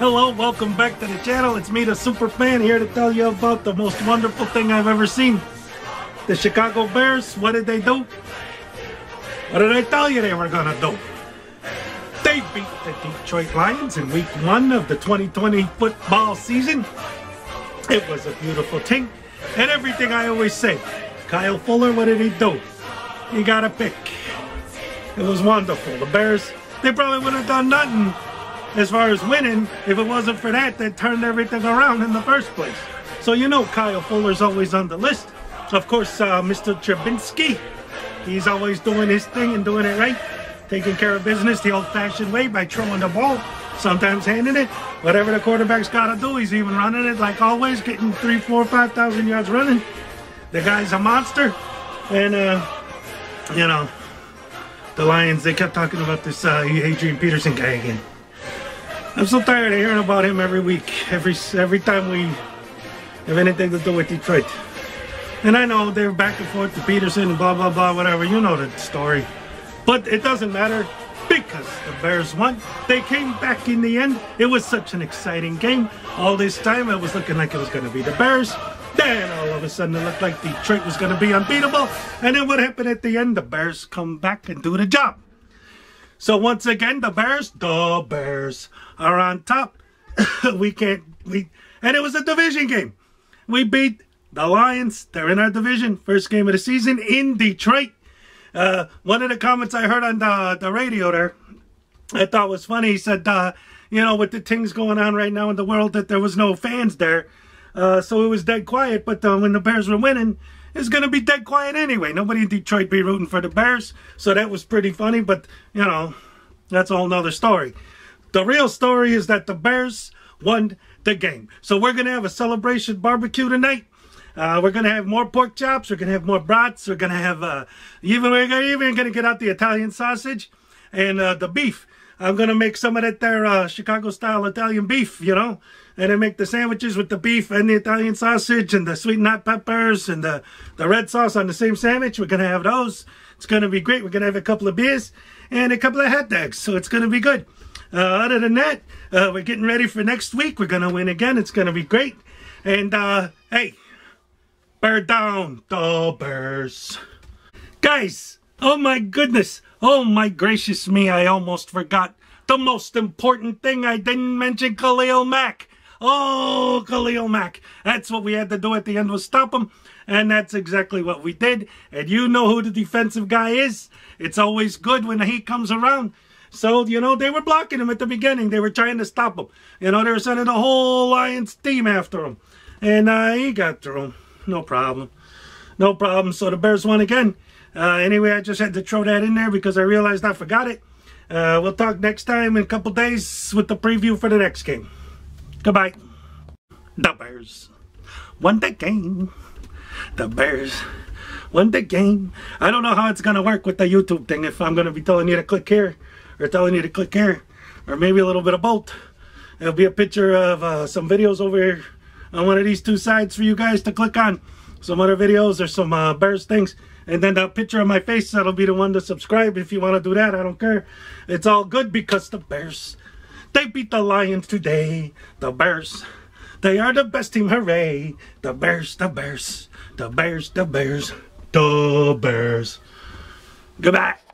hello, welcome back to the channel. It's me, the super fan, here to tell you about the most wonderful thing I've ever seen. The Chicago Bears, what did they do? What did I tell you they were gonna do? They beat the Detroit Lions in week one of the 2020 football season. It was a beautiful thing. And everything I always say, Kyle Fuller, what did he do? He got a pick. It was wonderful. The Bears they probably would have done nothing as far as winning if it wasn't for that that turned everything around in the first place. So you know Kyle Fuller's always on the list. Of course, uh, Mr. Trubinsky, he's always doing his thing and doing it right. Taking care of business the old-fashioned way by throwing the ball, sometimes handing it. Whatever the quarterback's got to do, he's even running it like always, getting three, four, five thousand yards running. The guy's a monster. And, uh, you know, the Lions, they kept talking about this uh, Adrian Peterson guy again. I'm so tired of hearing about him every week, every every time we have anything to do with Detroit. And I know they're back and forth to Peterson and blah, blah, blah, whatever. You know the story. But it doesn't matter because the Bears won. They came back in the end. It was such an exciting game. All this time, it was looking like it was going to be the Bears. Then all of a sudden it looked like Detroit was going to be unbeatable. And then what happened at the end? The Bears come back and do the job. So once again, the Bears, the Bears are on top. we can't, we, and it was a division game. We beat the Lions. They're in our division. First game of the season in Detroit. Uh, one of the comments I heard on the, the radio there, I thought was funny. He said, uh, you know, with the things going on right now in the world, that there was no fans there. Uh, so it was dead quiet. But uh, when the Bears were winning, it's going to be dead quiet anyway. Nobody in Detroit be rooting for the Bears. So that was pretty funny. But, you know, that's a whole nother story. The real story is that the Bears won the game. So we're going to have a celebration barbecue tonight. Uh, we're gonna have more pork chops. We're gonna have more brats. We're gonna have uh, even we're gonna, even gonna get out the Italian sausage and uh, the beef. I'm gonna make some of that there uh, Chicago style Italian beef, you know, and then make the sandwiches with the beef and the Italian sausage and the sweet and hot peppers and the, the red sauce on the same sandwich. We're going to have those. It's going to be great. We're going to have a couple of beers and a couple of hot dogs. So it's going to be good. Uh, other than that, uh, we're getting ready for next week. We're going to win again. It's going to be great. And, uh, hey, bear down, the Bears. Guys, oh my goodness. Oh my gracious me, I almost forgot the most important thing I didn't mention Khalil Mack. Oh, Khalil Mack. That's what we had to do at the end was stop him. And that's exactly what we did. And you know who the defensive guy is. It's always good when he comes around. So, you know, they were blocking him at the beginning. They were trying to stop him. You know, they were sending the whole Lions team after him. And uh, he got through. No problem. No problem. So the Bears won again. Uh, anyway, I just had to throw that in there because I realized I forgot it. Uh, we'll talk next time in a couple days with the preview for the next game. Goodbye. The Bears won the game. The Bears won the game. I don't know how it's going to work with the YouTube thing. If I'm going to be telling you to click here or telling you to click here or maybe a little bit of both. There'll be a picture of uh, some videos over here on one of these two sides for you guys to click on. Some other videos or some uh, Bears things. And then that picture of my face, that'll be the one to subscribe if you want to do that. I don't care. It's all good because the Bears they beat the Lions today. The Bears. They are the best team. Hooray. The Bears, the Bears, the Bears, the Bears, the Bears. Goodbye.